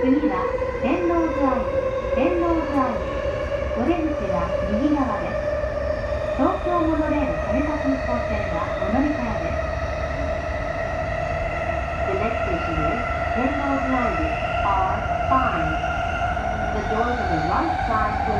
次は天王寺アイ天王寺アイお出口は右側です東京モノレール羽田空港線はお乗り換えです The next station is Tenno Line R5 The doors on the right side will